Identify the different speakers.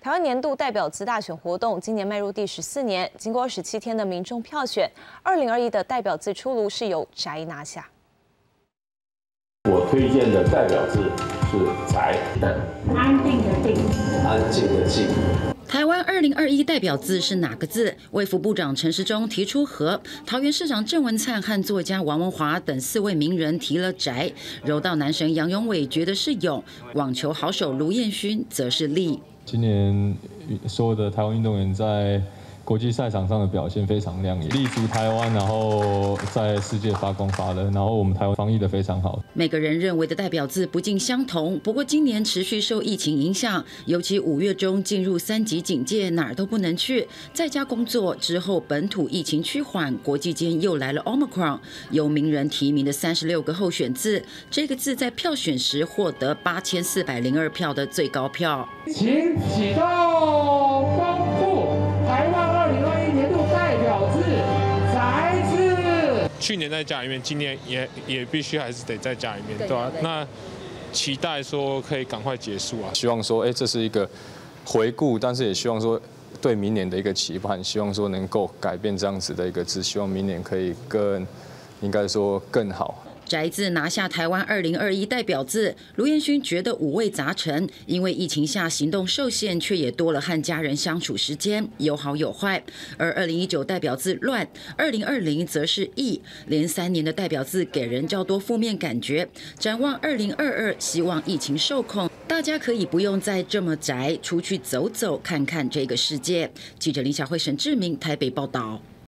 Speaker 1: 台湾年度代表资大选活动今年迈入第十四年，经过十七天的民众票选，二零二一的代表字出炉是由宅拿下。
Speaker 2: 我推荐的代表字是宅，
Speaker 3: 安定的定，
Speaker 4: 安静的静。
Speaker 5: 台湾二零二一代表字是哪个字？卫福部长陈时中提出和，桃园市长郑文灿和作家王文华等四位名人提了宅，柔道男神杨永伟觉得是勇，网球好手卢彦勋则是力。
Speaker 6: 今年所有的台湾运动员在。国际赛场上的表现非常亮眼，立足台湾，然后在世界发光发热，然后我们台湾防疫的非常好。
Speaker 5: 每个人认为的代表字不尽相同，不过今年持续受疫情影响，尤其五月中进入三级警戒，哪儿都不能去，在家工作之后，本土疫情趋缓，国际间又来了 Omicron，由名人提名的三十六个候选字，这个字在票选时获得八千四百零二票的最高票。
Speaker 7: 请启动
Speaker 8: 去年在家里面，今年也也必须还是得在家里面，对吧？那期待说可以赶快结束啊！
Speaker 6: 希望说，哎，这是一个回顾，但是也希望说对明年的一个期盼，希望说能够改变这样子的一个字，希望明年可以更，应该说更好。
Speaker 5: 宅字拿下台湾二零二一代表字，卢彦勋觉得五味杂陈，因为疫情下行动受限，却也多了和家人相处时间，有好有坏。而二零一九代表字乱，二零二零则是易，连三年的代表字给人较多负面感觉。展望二零二二，希望疫情受控，大家可以不用再这么宅，出去走走看看这个世界。记者林小慧、沈志明台北报道。